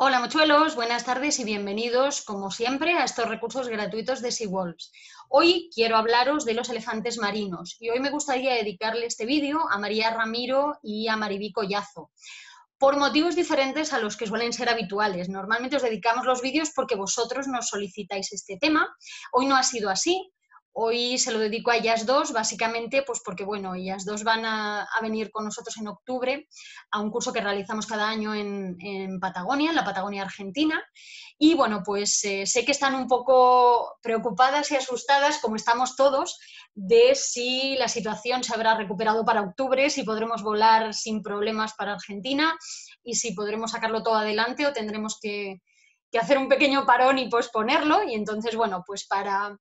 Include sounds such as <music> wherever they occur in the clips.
Hola mochuelos, buenas tardes y bienvenidos, como siempre, a estos recursos gratuitos de SeaWolves. Hoy quiero hablaros de los elefantes marinos y hoy me gustaría dedicarle este vídeo a María Ramiro y a Maribico Yazo por motivos diferentes a los que suelen ser habituales. Normalmente os dedicamos los vídeos porque vosotros nos solicitáis este tema. Hoy no ha sido así, Hoy se lo dedico a ellas dos, básicamente, pues porque bueno, ellas dos van a, venir con nosotros en octubre a un curso que realizamos cada año en, Patagonia, en la Patagonia Argentina. Y bueno, pues eh, sé que están un poco preocupadas y asustadas, como estamos todos, de si la situación se habrá recuperado para octubre, si podremos volar sin problemas para Argentina y si podremos sacarlo todo adelante o tendremos que, que hacer un pequeño parón y posponerlo. Y entonces, bueno, pues para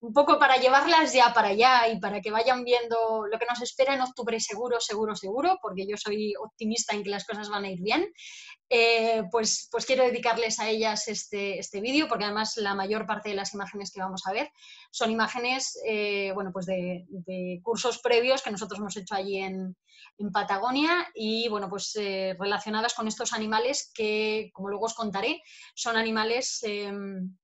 un poco para llevarlas ya para allá y para que vayan viendo lo que nos espera en octubre seguro, seguro, seguro, porque yo soy optimista en que las cosas van a ir bien, eh, pues, pues quiero dedicarles a ellas este, este vídeo, porque además la mayor parte de las imágenes que vamos a ver son imágenes eh, bueno, pues de, cursos previos que nosotros hemos hecho allí en, Patagonia y bueno, pues eh, relacionadas con estos animales que, como luego os contaré, son animales em,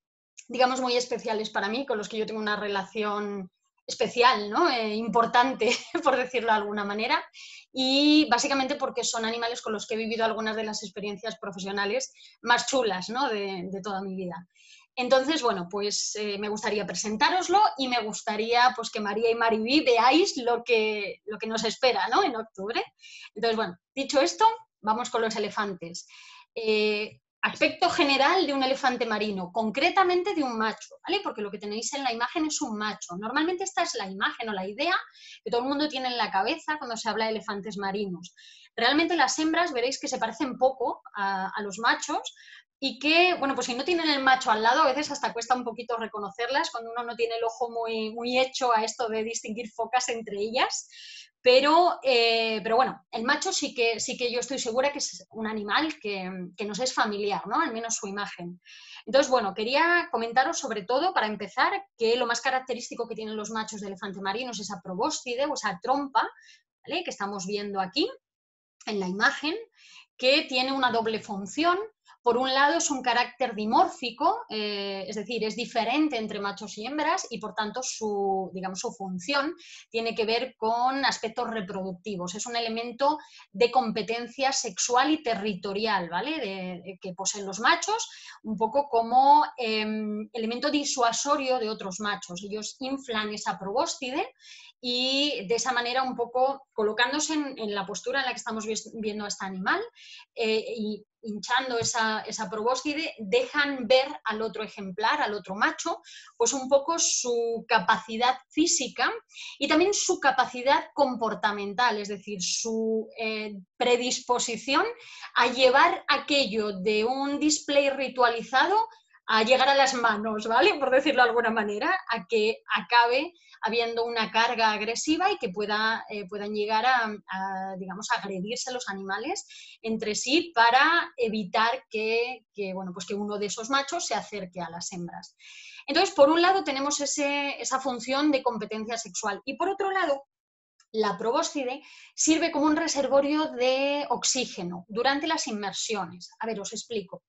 digamos, muy especiales para mí, con los que yo tengo una relación especial, ¿no? Eh, importante, <laughs> por decirlo de alguna manera, y básicamente porque son animales con los que he vivido algunas de las experiencias profesionales más chulas ¿no? de, toda mi vida. Entonces, bueno, pues eh, me gustaría presentároslo y me gustaría pues, que María y Mariví veáis lo que, lo que nos espera ¿no? en octubre. Entonces, bueno, dicho esto, vamos con los elefantes. Eh, aspecto general de un elefante marino, concretamente de un macho, ¿vale? Porque lo que tenéis en la imagen es un macho. Normalmente esta es la imagen o la idea que todo el mundo tiene en la cabeza cuando se habla de elefantes marinos. Realmente las hembras veréis que se parecen poco a, los machos, y que, bueno, pues si no tienen el macho al lado, a veces hasta cuesta un poquito reconocerlas cuando uno no tiene el ojo muy, muy hecho a esto de distinguir focas entre ellas. Pero, eh, pero bueno, el macho sí que, sí que yo estoy segura que es un animal que, que, nos es familiar, ¿no? Al menos su imagen. Entonces, bueno, quería comentaros sobre todo, para empezar, que lo más característico que tienen los machos de elefante marino es esa probóscide o esa trompa, ¿vale? Que estamos viendo aquí en la imagen, que tiene una doble función por un lado es un carácter dimórfico, eh, es decir, es diferente entre machos y hembras y por tanto su, digamos, su función tiene que ver con aspectos reproductivos. Es un elemento de competencia sexual y territorial, ¿vale? que poseen los machos, un poco como em, elemento disuasorio de otros machos. Ellos inflan esa probóscide y de esa manera un poco colocándose en, la postura en la que estamos viendo a este animal eh, y hinchando esa, esa probóscide, dejan ver al otro ejemplar, al otro macho, pues un poco su capacidad física y también su capacidad comportamental, es decir, su eh, predisposición a llevar aquello de un display ritualizado a llegar a las manos, ¿vale? Por decirlo de alguna manera, a que acabe habiendo una carga agresiva y que pueda, eh, puedan llegar a, digamos, agredirse los animales entre sí para evitar que, bueno, pues que uno de esos machos se acerque a las hembras. Entonces, por un lado tenemos esa función de competencia sexual y por otro lado, la probóscide sirve como un reservorio de oxígeno durante las inmersiones. A ver, os explico.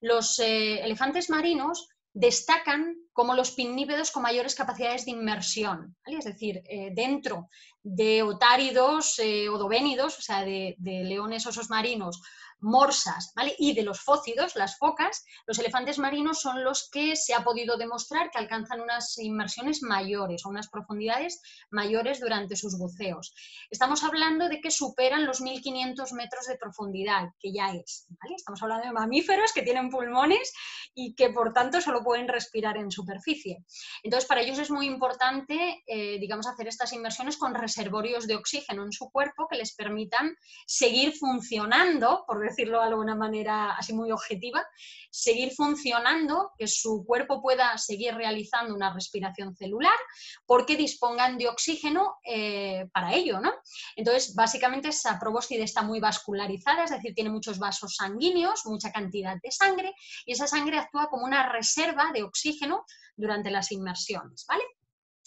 Los eh, elefantes marinos destacan como los pinnípedos con mayores capacidades de inmersión, es decir, eh, dentro de otáridos eh, odovénidos, o sea, de, leones osos marinos morsas y de los fócidos, las focas, los elefantes marinos son los que se ha podido demostrar que alcanzan unas inmersiones mayores o unas profundidades mayores durante sus buceos. Estamos hablando de que superan los 1500 metros de profundidad, que ya es. Estamos hablando de mamíferos que tienen pulmones y que por tanto solo pueden respirar en superficie. Entonces, para ellos es muy importante, eh, digamos, hacer estas inmersiones con reservorios de oxígeno en su cuerpo que les permitan seguir funcionando, por decirlo de alguna manera así muy objetiva, seguir funcionando, que su cuerpo pueda seguir realizando una respiración celular, porque dispongan de oxígeno eh, para ello, ¿no? Entonces, básicamente esa probóscide está muy vascularizada, es decir, tiene muchos vasos sanguíneos, mucha cantidad de sangre, y esa sangre actúa como una reserva de oxígeno durante las inmersiones, ¿vale?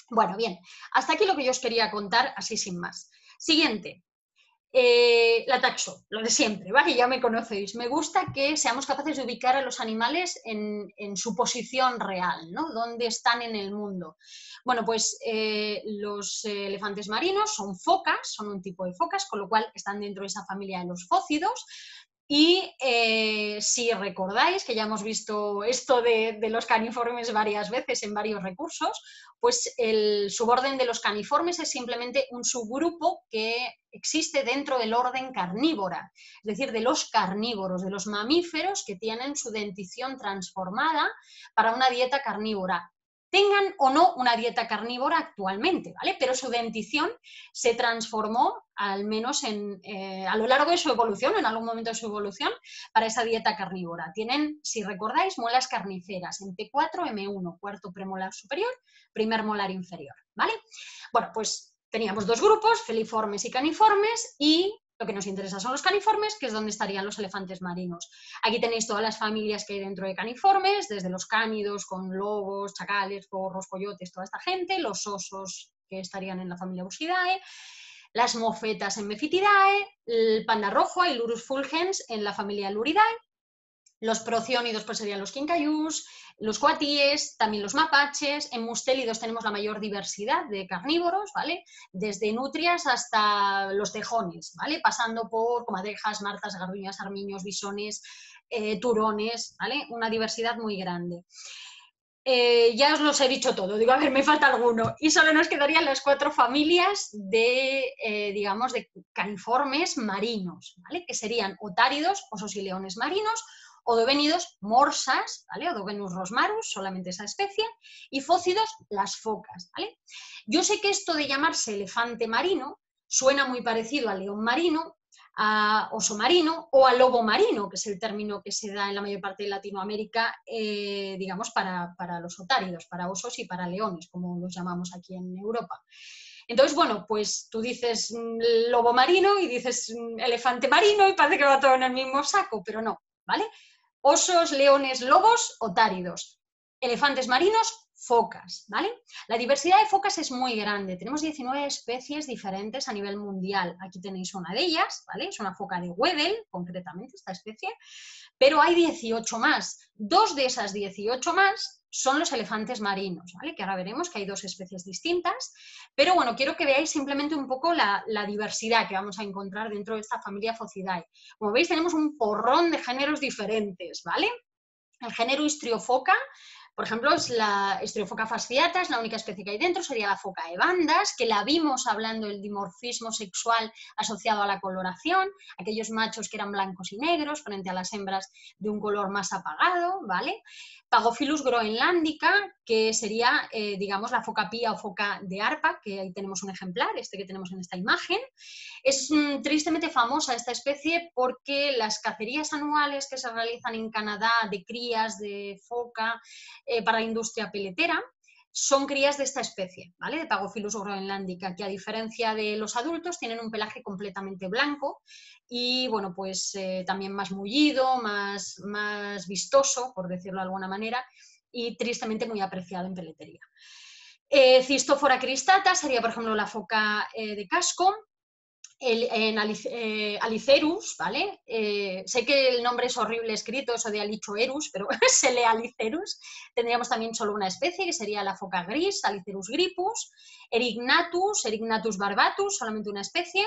Bueno, bien, hasta aquí lo que yo os quería contar, así sin más. Siguiente, Eh, la taxo, lo de siempre, ¿vale? Ya me conocéis. Me gusta que seamos capaces de ubicar a los animales en, su posición real, ¿no? ¿Dónde están en el mundo? Bueno, pues eh, los elefantes marinos son focas, son un tipo de focas, con lo cual están dentro de esa familia de los fócidos. Y eh, si recordáis, que ya hemos visto esto de, los caniformes varias veces en varios recursos, pues el suborden de los caniformes es simplemente un subgrupo que existe dentro del orden carnívora, es decir, de los carnívoros, de los mamíferos que tienen su dentición transformada para una dieta carnívora tengan o no una dieta carnívora actualmente, ¿vale? Pero su dentición se transformó, al menos en, eh, a lo largo de su evolución, en algún momento de su evolución, para esa dieta carnívora. Tienen, si recordáis, muelas carniceras en P4, M1, cuarto premolar superior, primer molar inferior, ¿vale? Bueno, pues teníamos dos grupos, feliformes y caniformes, y lo que nos interesa son los caniformes, que es donde estarían los elefantes marinos. Aquí tenéis todas las familias que hay dentro de caniformes, desde los cánidos, con lobos, chacales, gorros, coyotes, toda esta gente, los osos que estarían en la familia Busidae, las mofetas en Mephitidae, el panda rojo, el Lurus fulgens en la familia Luridae, los prociónidos pues serían los quincayús, los cuatíes, también los mapaches. En mustélidos tenemos la mayor diversidad de carnívoros, ¿vale? Desde nutrias hasta los tejones, ¿vale? Pasando por comadrejas, martas, garduñas, armiños, bisones, eh, turones, ¿vale? Una diversidad muy grande. Eh, ya os los he dicho todo, digo, a ver, me falta alguno. Y solo nos quedarían las cuatro familias de, eh, digamos, de caniformes marinos, ¿vale? Que serían otáridos, osos y leones marinos, Odovenidos, morsas, ¿vale? Odovenus rosmarus, solamente esa especie, y fócidos, las focas, ¿vale? Yo sé que esto de llamarse elefante marino suena muy parecido al león marino, a oso marino o a lobo marino, que es el término que se da en la mayor parte de Latinoamérica, eh, digamos, para, para, los otáridos, para osos y para leones, como los llamamos aquí en Europa. Entonces, bueno, pues tú dices mm, lobo marino y dices mm, elefante marino y parece que va todo en el mismo saco, pero no, ¿vale? Osos, leones, lobos, otáridos, elefantes marinos, focas, ¿vale? La diversidad de focas es muy grande, tenemos 19 especies diferentes a nivel mundial. Aquí tenéis una de ellas, ¿vale? Es una foca de Weddell, concretamente esta especie, pero hay 18 más. Dos de esas 18 más son los elefantes marinos, ¿vale? que ahora veremos que hay dos especies distintas, pero bueno, quiero que veáis simplemente un poco la, diversidad que vamos a encontrar dentro de esta familia Focidae. Como veis, tenemos un porrón de géneros diferentes, ¿vale? El género Histriofoca por ejemplo, es la Estriofoca fasciata, es la única especie que hay dentro, sería la foca de bandas, que la vimos hablando del dimorfismo sexual asociado a la coloración, aquellos machos que eran blancos y negros frente a las hembras de un color más apagado, ¿vale? Pagophilus groenlandica, que sería, eh, digamos, la foca pía o foca de arpa, que ahí tenemos un ejemplar, este que tenemos en esta imagen. Es mm, tristemente famosa esta especie porque las cacerías anuales que se realizan en Canadá de crías de foca eh, para la industria peletera, son crías de esta especie, ¿vale? De Pagophilus groenlandica, que a diferencia de los adultos tienen un pelaje completamente blanco y, bueno, pues eh, también más mullido, más, más vistoso, por decirlo de alguna manera, y tristemente muy apreciado en peletería. Eh, cristata sería, por ejemplo, la foca de casco, el, en eh, Alicerus, ¿vale? Eh, sé que el nombre es horrible escrito, eso de Alichoerus, pero <laughs> se lee Alicerus. Tendríamos también solo una especie, que sería la foca gris, Alicerus gripus. Erignatus, Erignatus barbatus, solamente una especie.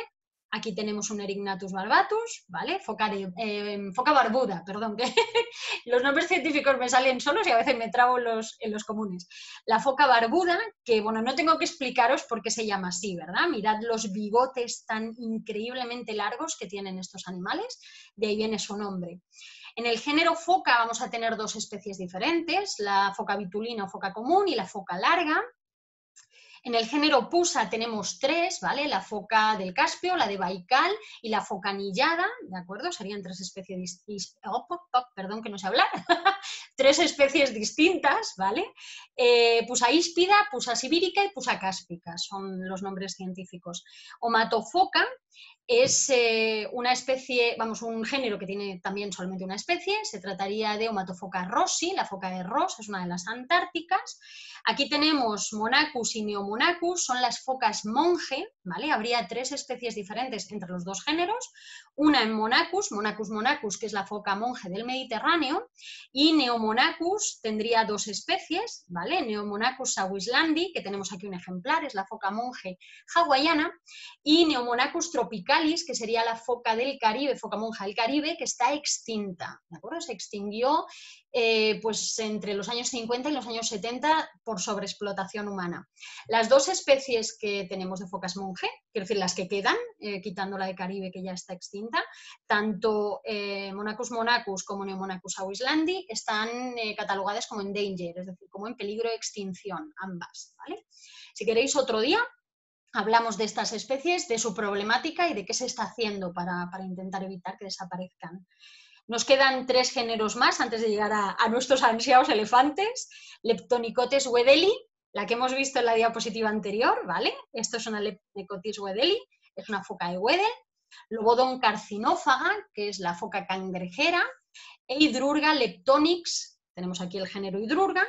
Aquí tenemos un Erignatus barbatus, ¿vale? Foca, em, foca barbuda, perdón, que <laughs> los nombres científicos me salen solos y a veces me trago los, en los comunes. La foca barbuda, que bueno, no tengo que explicaros por qué se llama así, ¿verdad? Mirad los bigotes tan increíblemente largos que tienen estos animales, de ahí viene su nombre. En el género foca vamos a tener dos especies diferentes, la foca vitulina o foca común y la foca larga. En el género Pusa tenemos tres, ¿vale? La foca del Caspio, la de Baikal y la foca anillada, ¿de acuerdo? Serían tres especies, oh, perdón que no sé hablar, <laughs> tres especies distintas, ¿vale? Eh, pusa híspida, pusa sibírica y pusa cáspica, son los nombres científicos. Omatofoca es eh, una especie, vamos, un género que tiene también solamente una especie, se trataría de Omatofoca rossi, la foca de Ross, es una de las antárticas. Aquí tenemos Monacus y Neomonacus, son las focas monje, ¿vale? Habría tres especies diferentes entre los dos géneros, una en Monacus, Monacus monacus, que es la foca monje del Mediterráneo, y Neomonacus tendría dos especies, ¿vale? Neomonacus sawislandi, que tenemos aquí un ejemplar, es la foca monje hawaiana, y Neomonacus que sería la foca del Caribe, foca monja del Caribe, que está extinta, ¿de acuerdo? Se extinguió eh, pues entre los años 50 y los años 70 por sobreexplotación humana. Las dos especies que tenemos de focas monje, quiero decir las que quedan, eh, quitando la de Caribe que ya está extinta, tanto eh, Monacus monacus como Neomonacus auislandi están catalogadas como endangered, es decir, como en peligro de extinción, ambas. Si queréis otro día, hablamos de estas especies, de su problemática y de qué se está haciendo para intentar evitar que desaparezcan. Nos quedan tres géneros más antes de llegar a, nuestros ansiados elefantes. Leptonicotes wedeli, la que hemos visto en la diapositiva anterior, ¿vale? Esto es una Leptonicotis wedeli, es una foca de Wedel. Lobodon carcinófaga, que es la foca cangrejera. E Hidrurga leptonix, tenemos aquí el género Hidrurga,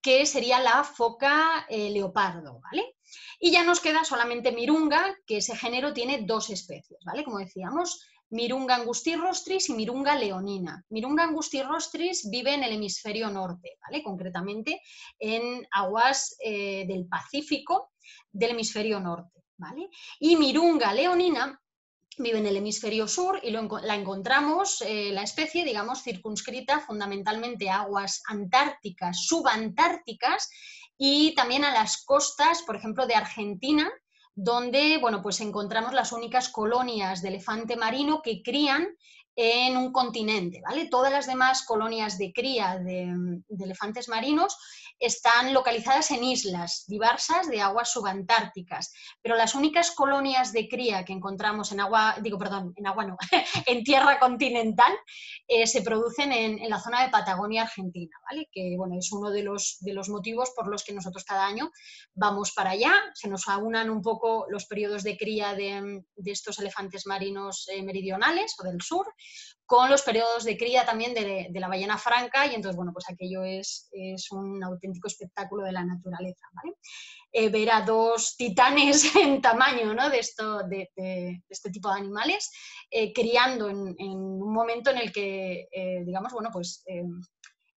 que sería la foca eh, leopardo, ¿vale? Y ya nos queda solamente Mirunga, que ese género tiene dos especies, ¿vale? Como decíamos, Mirunga angustirrostris y Mirunga leonina. Mirunga angustirrostris vive en el hemisferio norte, ¿vale? concretamente en aguas eh, del Pacífico del hemisferio norte. ¿vale? Y Mirunga leonina vive en el hemisferio sur y la encontramos, eh, la especie, digamos, circunscrita fundamentalmente a aguas antárticas, subantárticas y también a las costas, por ejemplo, de Argentina donde bueno, pues encontramos las únicas colonias de elefante marino que crían en un continente, ¿vale? Todas las demás colonias de cría de, elefantes marinos están localizadas en islas diversas de aguas subantárticas, pero las únicas colonias de cría que encontramos en agua, digo, perdón, en agua no, <laughs> en tierra continental, eh, se producen en, la zona de Patagonia, Argentina, ¿vale? Que, bueno, es uno de los, de los motivos por los que nosotros cada año vamos para allá, se nos aunan un poco los periodos de cría de, estos elefantes marinos eh, meridionales o del sur, con los periodos de cría también de, la ballena franca y entonces, bueno, pues aquello es, un auténtico espectáculo de la naturaleza. Eh, ver a dos titanes <laughs> en tamaño ¿no? de, esto, de, este tipo de animales eh, criando en, un momento en el que, eh, digamos, bueno, pues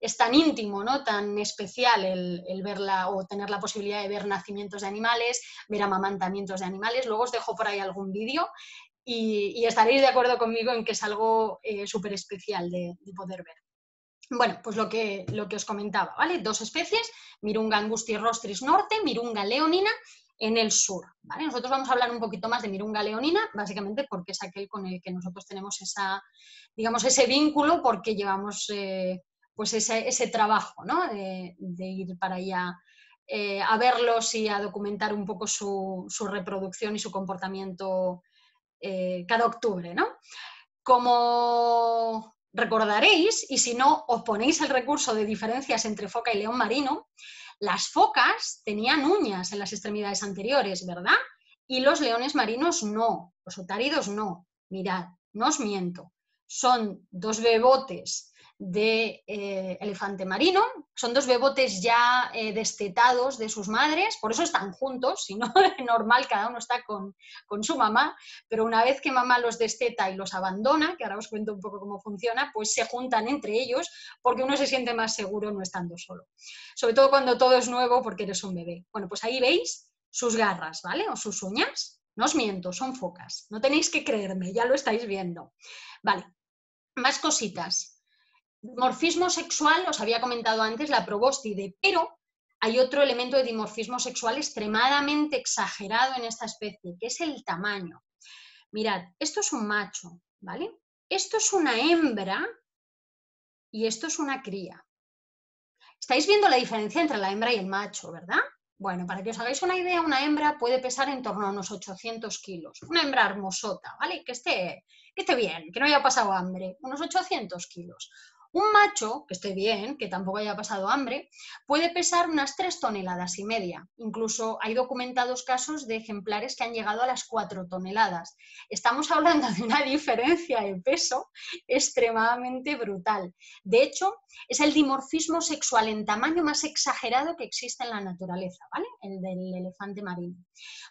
es tan íntimo, ¿no? tan especial el, el, verla o tener la posibilidad de ver nacimientos de animales, ver amamantamientos de animales. Luego os dejo por ahí algún vídeo y, estaréis de acuerdo conmigo en que es algo eh, súper especial de, poder ver. Bueno, pues lo que, lo que os comentaba, ¿vale? Dos especies, Mirunga rostris norte, Mirunga leonina en el sur, ¿vale? Nosotros vamos a hablar un poquito más de Mirunga leonina, básicamente porque es aquel con el que nosotros tenemos esa, digamos, ese vínculo porque llevamos eh, pues ese, trabajo, ¿no? De, ir para allá eh, a verlos y a documentar un poco su, su reproducción y su comportamiento eh, cada octubre, ¿no? Como recordaréis, y si no os ponéis el recurso de diferencias entre foca y león marino, las focas tenían uñas en las extremidades anteriores, ¿verdad? Y los leones marinos no, los otáridos no. Mirad, no os miento, son dos bebotes de eh, elefante marino. Son dos bebotes ya eh, destetados de sus madres, por eso están juntos, si no, <laughs> normal, cada uno está con, su mamá, pero una vez que mamá los desteta y los abandona, que ahora os cuento un poco cómo funciona, pues se juntan entre ellos porque uno se siente más seguro no estando solo. Sobre todo cuando todo es nuevo porque eres un bebé. Bueno, pues ahí veis sus garras, ¿vale? O sus uñas. No os miento, son focas. No tenéis que creerme, ya lo estáis viendo. Vale, más cositas dimorfismo sexual, os había comentado antes, la probóstide, pero hay otro elemento de dimorfismo sexual extremadamente exagerado en esta especie, que es el tamaño. Mirad, esto es un macho, ¿vale? Esto es una hembra y esto es una cría. ¿Estáis viendo la diferencia entre la hembra y el macho, verdad? Bueno, para que os hagáis una idea, una hembra puede pesar en torno a unos 800 kilos. Una hembra hermosota, ¿vale? Que esté, que esté bien, que no haya pasado hambre. Unos 800 kilos Un macho, que esté bien, que tampoco haya pasado hambre, puede pesar unas 3 toneladas y media. Incluso hay documentados casos de ejemplares que han llegado a las 4 toneladas. Estamos hablando de una diferencia de peso extremadamente brutal. De hecho, es el dimorfismo sexual en tamaño más exagerado que existe en la naturaleza, ¿vale? El del elefante marino.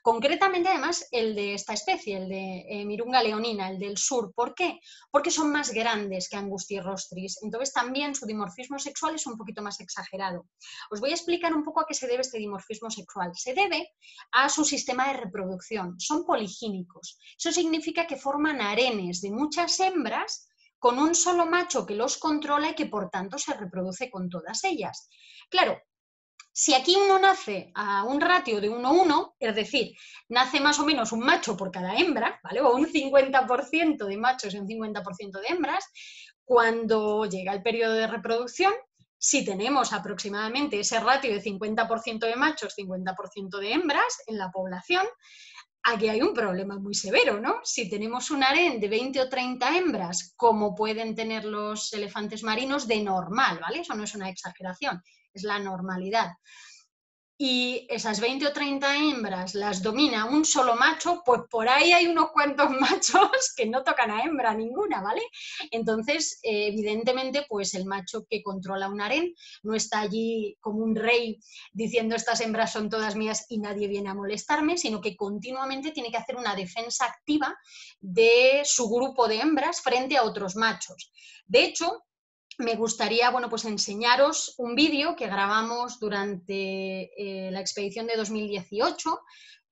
Concretamente, además, el de esta especie, el de eh, Mirunga leonina, el del sur. ¿Por qué? Porque son más grandes que Angusti rostris entonces también su dimorfismo sexual es un poquito más exagerado. Os voy a explicar un poco a qué se debe este dimorfismo sexual. Se debe a su sistema de reproducción. Son poligínicos. Eso significa que forman harenes de muchas hembras con un solo macho que los controla y que por tanto se reproduce con todas ellas. Claro, si aquí uno nace a un ratio de 1-1, es decir, nace más o menos un macho por cada hembra, ¿vale? O un 50% de machos y un 50% de hembras, cuando llega el periodo de reproducción, si tenemos aproximadamente ese ratio de 50% de machos, 50% de hembras en la población, aquí hay un problema muy severo, ¿no? Si tenemos un harén de 20 o 30 hembras, como pueden tener los elefantes marinos, de normal, ¿vale? Eso no es una exageración, es la normalidad y esas 20 o 30 hembras las domina un solo macho, pues por ahí hay unos cuantos <laughs> machos que no tocan a hembra ninguna, ¿vale? Entonces, eh, evidentemente, pues el macho que controla un harén no está allí como un rey diciendo estas hembras son todas mías y nadie viene a molestarme, sino que continuamente tiene que hacer una defensa activa de su grupo de hembras frente a otros machos. De hecho, me gustaría bueno, pues enseñaros un vídeo que grabamos durante eh, la expedición de 2018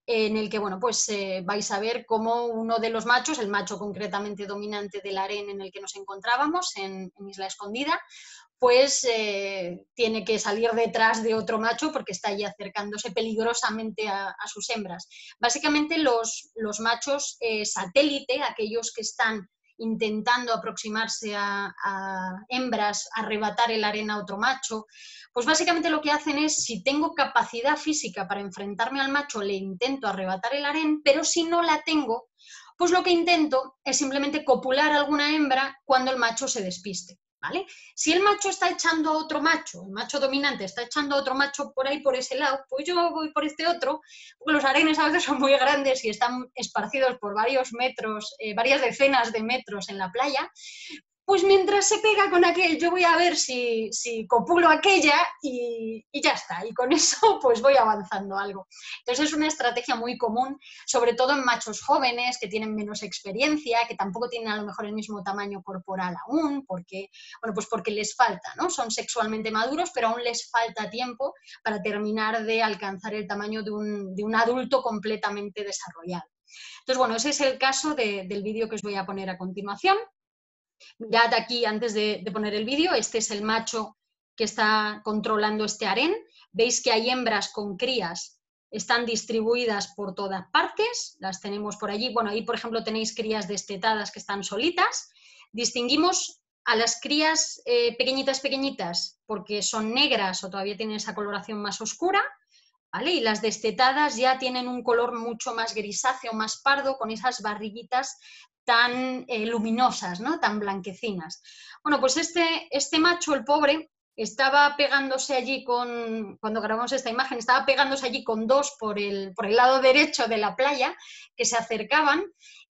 en el que bueno, pues, eh, vais a ver cómo uno de los machos, el macho concretamente dominante del harén en el que nos encontrábamos, en, Isla Escondida, pues eh, tiene que salir detrás de otro macho porque está ahí acercándose peligrosamente a, sus hembras. Básicamente los, los machos satélite, aquellos que están intentando aproximarse a, hembras, arrebatar el arena a otro macho, pues básicamente lo que hacen es, si tengo capacidad física para enfrentarme al macho, le intento arrebatar el harén, pero si no la tengo, pues lo que intento es simplemente copular a alguna hembra cuando el macho se despiste. Si el macho está echando a otro macho, el macho dominante está echando a otro macho por ahí, por ese lado, pues yo voy por este otro, porque los arenes a veces son muy grandes y están esparcidos por varios metros, eh, varias decenas de metros en la playa, pues mientras se pega con aquel, yo voy a ver si, copulo aquella y, ya está. Y con <laughs> eso pues voy avanzando algo. Entonces es una estrategia muy común, sobre todo en machos jóvenes que tienen menos experiencia, que tampoco tienen a lo mejor el mismo tamaño corporal aún, porque, bueno, pues porque les falta, ¿no? Son sexualmente maduros, pero aún les falta tiempo para terminar de alcanzar el tamaño de un, adulto completamente desarrollado. Entonces, bueno, ese es el caso del vídeo que os voy a poner a continuación. Mirad aquí, antes de, poner el vídeo, este es el macho que está controlando este harén. Veis que hay hembras con crías, están distribuidas por todas partes, las tenemos por allí. Bueno, ahí, por ejemplo, tenéis crías destetadas que están solitas. Distinguimos a las crías eh, pequeñitas, pequeñitas, porque son negras o todavía tienen esa coloración más oscura, ¿vale? Y las destetadas ya tienen un color mucho más grisáceo, más pardo, con esas barriguitas tan eh, luminosas, ¿no? tan blanquecinas. Bueno, pues este, este macho, el pobre, estaba pegándose allí con, cuando grabamos esta imagen, estaba pegándose allí con dos por el, por el lado derecho de la playa que se acercaban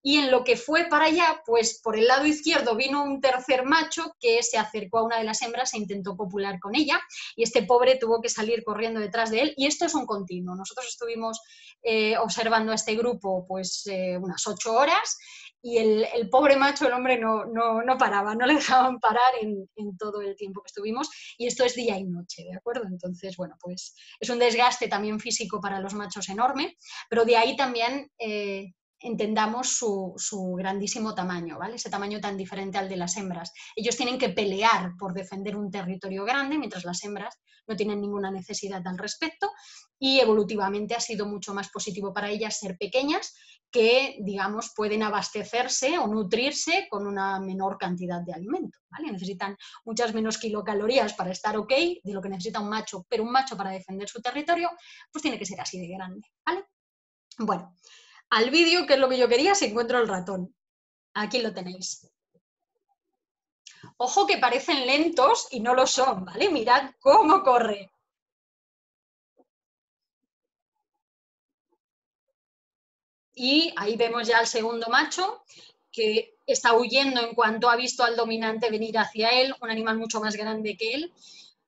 y en lo que fue para allá, pues por el lado izquierdo vino un tercer macho que se acercó a una de las hembras e intentó copular con ella y este pobre tuvo que salir corriendo detrás de él y esto es un continuo. Nosotros estuvimos eh, observando a este grupo pues eh, unas ocho horas y el, pobre macho, el hombre, no, no, paraba, no le dejaban parar en, todo el tiempo que estuvimos. Y esto es día y noche, ¿de acuerdo? Entonces, bueno, pues es un desgaste también físico para los machos enorme, pero de ahí también eh, entendamos su, su, grandísimo tamaño, ¿vale? Ese tamaño tan diferente al de las hembras. Ellos tienen que pelear por defender un territorio grande, mientras las hembras no tienen ninguna necesidad al respecto y evolutivamente ha sido mucho más positivo para ellas ser pequeñas que, digamos, pueden abastecerse o nutrirse con una menor cantidad de alimento, ¿vale? Necesitan muchas menos kilocalorías para estar ok de lo que necesita un macho, pero un macho para defender su territorio, pues tiene que ser así de grande, ¿vale? Bueno, al vídeo, que es lo que yo quería, si encuentro el ratón. Aquí lo tenéis. Ojo que parecen lentos y no lo son, ¿vale? Mirad cómo corre. Y ahí vemos ya al segundo macho, que está huyendo en cuanto ha visto al dominante venir hacia él, un animal mucho más grande que él,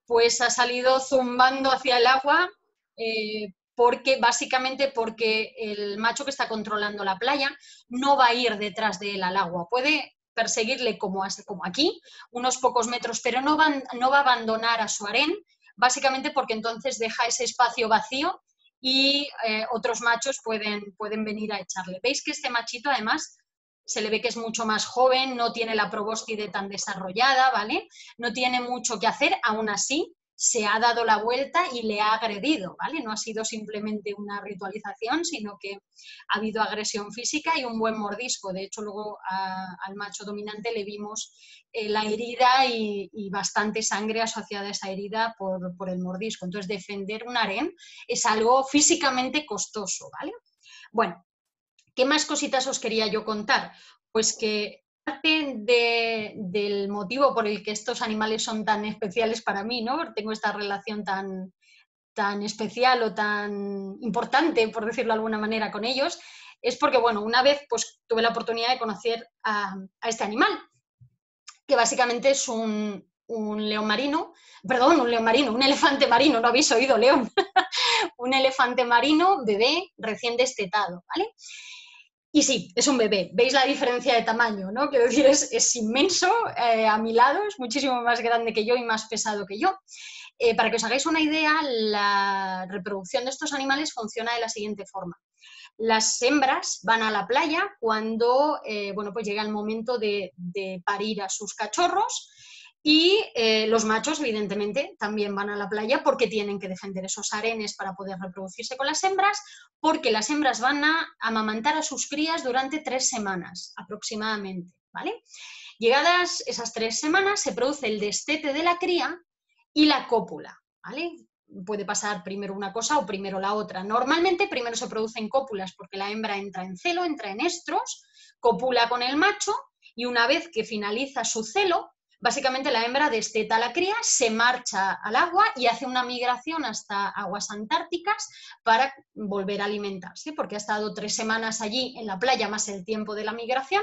pues ha salido zumbando hacia el agua, eh, porque básicamente porque el macho que está controlando la playa no va a ir detrás de él al agua, puede perseguirle como, como aquí, unos pocos metros, pero no no va a abandonar a su harén, básicamente porque entonces deja ese espacio vacío y eh, otros machos pueden, pueden venir a echarle. ¿Veis que este machito además se le ve que es mucho más joven, no tiene la probóscide tan desarrollada, ¿vale? No tiene mucho que hacer, aún así se ha dado la vuelta y le ha agredido, ¿vale? No ha sido simplemente una ritualización, sino que ha habido agresión física y un buen mordisco. De hecho, luego al macho dominante le vimos eh, la herida y, bastante sangre asociada a esa herida por, el mordisco. Entonces, defender un harén es algo físicamente costoso, ¿vale? Bueno, ¿qué más cositas os quería yo contar? Pues que parte del motivo por el que estos animales son tan especiales para mí, ¿no? Tengo esta relación tan, tan especial o tan importante, por decirlo de alguna manera, con ellos, es porque, bueno, una vez pues tuve la oportunidad de conocer a, este animal, que básicamente es un, un, león marino, perdón, un león marino, un elefante marino, no habéis oído león, <laughs> un elefante marino bebé recién destetado, ¿vale? Y sí, es un bebé. ¿Veis la diferencia de tamaño? ¿no? Quiero decir, es, inmenso eh, a mi lado, es muchísimo más grande que yo y más pesado que yo. Eh, para que os hagáis una idea, la reproducción de estos animales funciona de la siguiente forma. Las hembras van a la playa cuando eh, bueno, pues llega el momento de, de parir a sus cachorros y eh, los machos, evidentemente, también van a la playa porque tienen que defender esos arenes para poder reproducirse con las hembras, porque las hembras van a amamantar a sus crías durante tres semanas aproximadamente, ¿vale? Llegadas esas tres semanas, se produce el destete de la cría y la cópula, ¿vale? Puede pasar primero una cosa o primero la otra. Normalmente primero se producen cópulas porque la hembra entra en celo, entra en estros, copula con el macho y una vez que finaliza su celo, Básicamente la hembra desteta la cría, se marcha al agua y hace una migración hasta aguas antárticas para volver a alimentarse, porque ha estado tres semanas allí en la playa más el tiempo de la migración,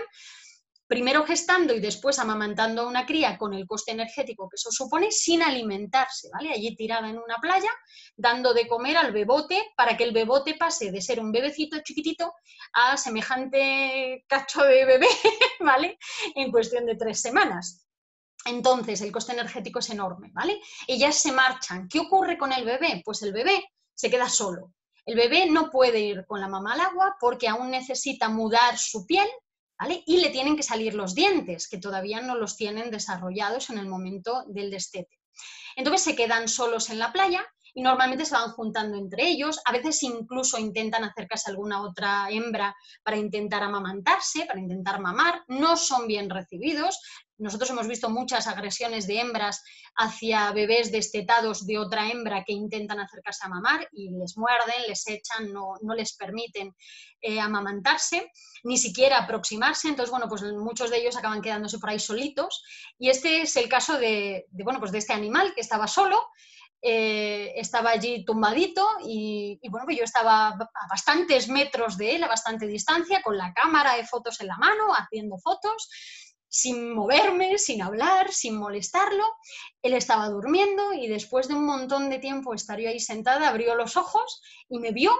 primero gestando y después amamantando a una cría con el coste energético que eso supone, sin alimentarse, ¿vale? Allí tirada en una playa, dando de comer al bebote para que el bebote pase de ser un bebecito chiquitito a semejante cacho de bebé, <laughs> ¿vale? En cuestión de tres semanas. Entonces, el coste energético es enorme, ¿vale? Ellas se marchan. ¿Qué ocurre con el bebé? Pues el bebé se queda solo. El bebé no puede ir con la mamá al agua porque aún necesita mudar su piel, ¿vale? Y le tienen que salir los dientes, que todavía no los tienen desarrollados en el momento del destete. Entonces se quedan solos en la playa y normalmente se van juntando entre ellos, a veces incluso intentan acercarse a alguna otra hembra para intentar amamantarse, para intentar mamar, no son bien recibidos. Nosotros hemos visto muchas agresiones de hembras hacia bebés destetados de otra hembra que intentan acercarse a mamar y les muerden, les echan, no, les permiten eh, amamantarse, ni siquiera aproximarse. Entonces, bueno, pues muchos de ellos acaban quedándose por ahí solitos. Y este es el caso de, bueno, pues de este animal que estaba solo, eh, estaba allí tumbadito y, bueno, pues yo estaba a bastantes metros de él, a bastante distancia, con la cámara de fotos en la mano, haciendo fotos, sin moverme, sin hablar, sin molestarlo. Él estaba durmiendo y después de un montón de tiempo estaría ahí sentada, abrió los ojos y me vio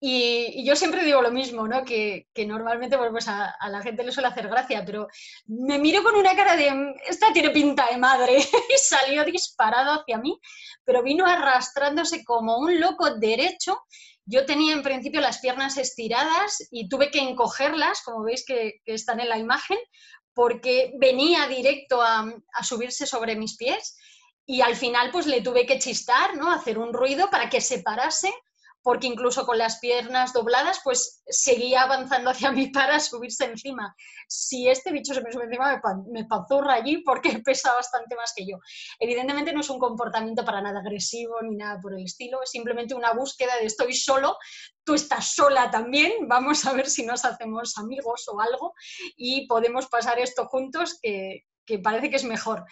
y, yo siempre digo lo mismo, ¿no? Que, normalmente pues a, la gente le suele hacer gracia, pero me miro con una cara de, esta tiene pinta de madre, <laughs> y salió disparado hacia mí, pero vino arrastrándose como un loco derecho. Yo tenía en principio las piernas estiradas y tuve que encogerlas, como veis que, están en la imagen, porque venía directo a, a subirse sobre mis pies y al final pues le tuve que chistar, ¿no? Hacer un ruido para que se parase porque incluso con las piernas dobladas, pues seguía avanzando hacia <laughs> mí para subirse encima. Si este bicho se me sube encima, me panzurra allí porque <laughs> pesa bastante más que yo. Evidentemente no es un comportamiento para nada agresivo ni nada por el estilo, es simplemente una búsqueda de estoy solo, tú estás sola también, vamos a ver si nos hacemos amigos o algo y podemos pasar esto juntos, que, que parece que es mejor.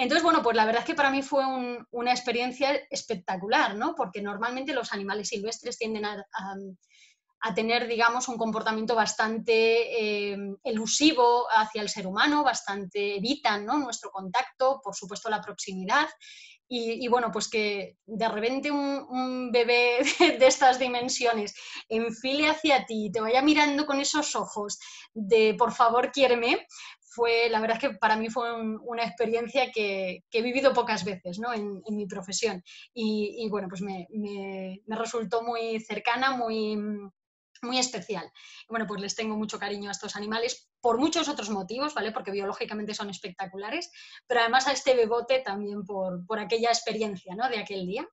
Entonces, bueno, pues la verdad es que para mí fue una experiencia espectacular, ¿no? Porque normalmente los animales silvestres tienden a, tener, digamos, un comportamiento bastante eh, elusivo hacia el ser humano, bastante evitan ¿no? nuestro contacto, por supuesto la proximidad. Y, bueno, pues que de repente un, bebé <laughs> de, estas dimensiones enfile hacia ti te vaya mirando con esos ojos de por favor quiéreme, fue, la verdad es que para mí fue una experiencia que, he vivido pocas veces ¿no? en, mi profesión. Y, bueno, pues me, resultó muy cercana, muy, muy especial. bueno, pues les tengo mucho cariño a estos animales por muchos otros motivos, ¿vale? Porque biológicamente son espectaculares, pero además a este bebote también por, por aquella experiencia, ¿no? De aquel día.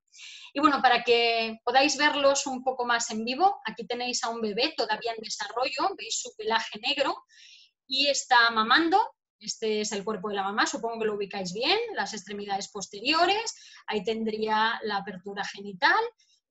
Y bueno, para que podáis verlos un poco más en vivo, aquí tenéis a un bebé todavía en desarrollo, veis su pelaje negro y está mamando. Este es el cuerpo de la mamá, supongo que lo ubicáis bien, las extremidades posteriores, ahí tendría la apertura genital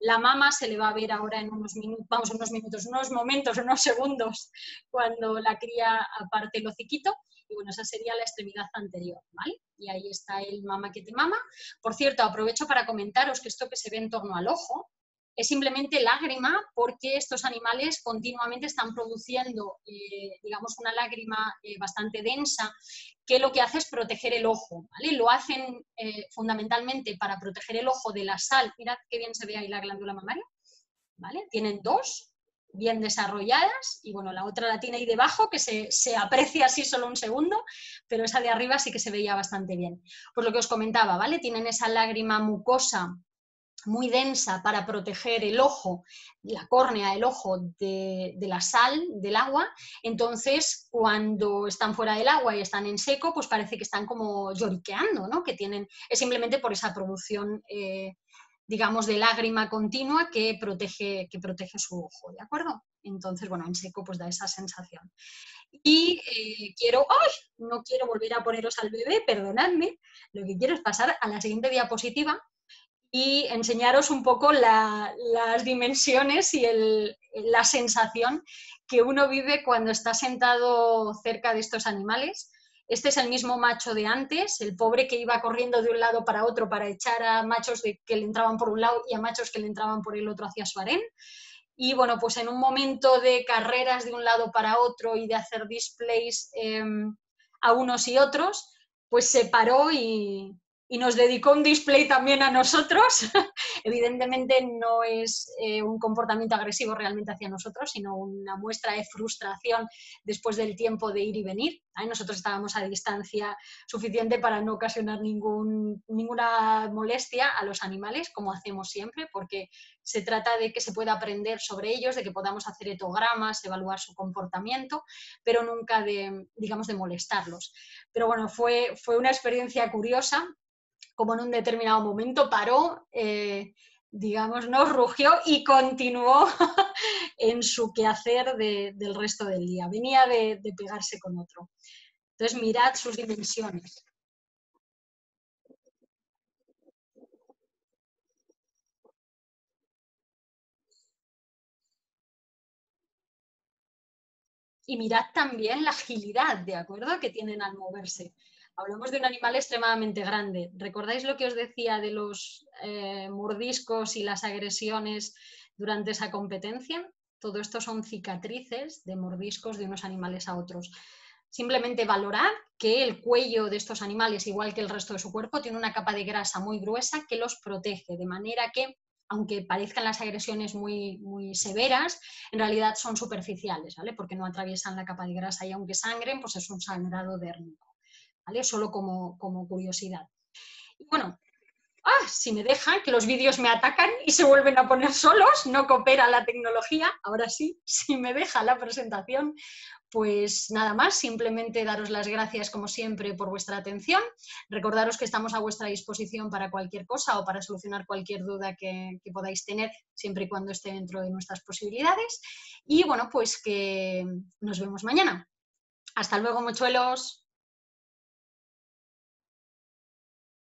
la mama se le va a ver ahora en unos minutos, vamos, unos minutos, unos momentos, <laughs> unos segundos, cuando la cría aparte el hociquito. Y bueno, esa sería la extremidad anterior, ¿vale? Y ahí está el mama que te mama. Por cierto, aprovecho para comentaros que esto que se ve en torno al ojo, es simplemente lágrima porque estos animales continuamente están produciendo, eh, digamos, una lágrima eh, bastante densa que lo que hace es proteger el ojo, ¿vale? Lo hacen eh, fundamentalmente para proteger el ojo de la sal. Mirad qué bien se ve ahí la glándula mamaria. Tienen dos bien desarrolladas y bueno, la otra la tiene ahí debajo que se, se, aprecia así solo un segundo, pero esa de arriba sí que se veía bastante bien. Pues lo que os comentaba, ¿vale? Tienen esa lágrima mucosa muy densa para proteger el ojo, la córnea, el ojo de, la sal del agua. Entonces, cuando están fuera del agua y están en seco, pues parece que están como lloriqueando, ¿no? Que tienen, es simplemente por esa producción, eh, digamos, de lágrima continua que protege, que protege su ojo, ¿de acuerdo? Entonces, bueno, en seco pues da esa sensación. Y eh, quiero, ¡ay! No quiero volver a poneros al bebé, perdonadme. Lo que quiero es pasar a la siguiente diapositiva, y enseñaros un poco las dimensiones y la sensación que uno vive cuando está sentado cerca de estos animales. Este es el mismo macho de antes, el pobre que iba corriendo de un lado para otro para echar a machos que le entraban por un lado y a machos que le entraban por el otro hacia su harén. Y bueno, pues en un momento de carreras de un lado para otro y de hacer displays em, a unos y otros, pues se paró y, y nos dedicó un display también a nosotros. <laughs> Evidentemente no es eh, un comportamiento agresivo realmente hacia nosotros, sino una muestra de frustración después del tiempo de ir y venir. Nosotros estábamos a distancia suficiente para no ocasionar ningún, ninguna molestia a los animales, como hacemos siempre, porque se trata de que se pueda aprender sobre ellos, de que podamos hacer etogramas, evaluar su comportamiento, pero nunca de, digamos, de molestarlos. Pero bueno, fue, fue una experiencia curiosa como en un determinado momento paró, eh, digamos, no <laughs> rugió y continuó <laughs> en su quehacer del resto del día. Venía de, de pegarse con otro. Entonces, mirad sus dimensiones. Y mirad también la agilidad, ¿de acuerdo?, que tienen al moverse hablamos de un animal extremadamente grande. ¿Recordáis lo que os decía de los eh, mordiscos y las agresiones durante esa competencia? Todo esto son cicatrices de mordiscos de unos animales a otros. Simplemente valorar que el cuello de estos animales, igual que el resto de su cuerpo, tiene una capa de grasa muy gruesa que los protege, de manera que aunque parezcan las agresiones muy, muy severas, en realidad son superficiales, ¿vale? Porque no atraviesan la capa de grasa y aunque sangren, pues es un sangrado dérmico. Solo como, curiosidad. Y bueno, ah, si me dejan, que los vídeos me atacan y se vuelven a poner solos, no coopera la tecnología, ahora sí, <laughs> si me deja la presentación, pues nada más, simplemente daros las gracias como siempre por vuestra atención, recordaros que estamos a vuestra disposición para cualquier cosa o para solucionar cualquier duda que, que podáis tener, siempre y cuando esté dentro de nuestras posibilidades, y bueno, pues que nos vemos mañana. Hasta luego, mochuelos.